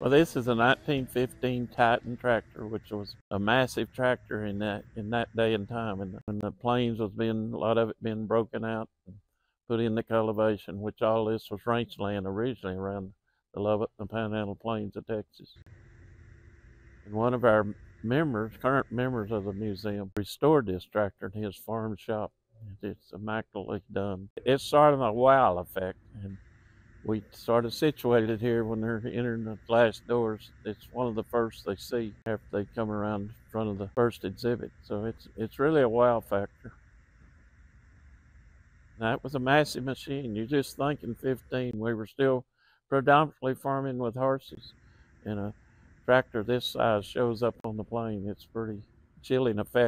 Well, this is a 1915 Titan tractor, which was a massive tractor in that in that day and time. And when the plains was being a lot of it being broken out and put in the cultivation, which all this was ranch land originally around the Lubbock and Panhandle Plains of Texas. And one of our members, current members of the museum, restored this tractor in his farm shop. It's immaculately done. It's sort of a wow effect. We sort of situated here when they're entering the glass doors. It's one of the first they see after they come around front of the first exhibit. So it's it's really a wow factor. That was a massive machine. You just think in 15, we were still predominantly farming with horses, and a tractor this size shows up on the plain. It's pretty chilling effect.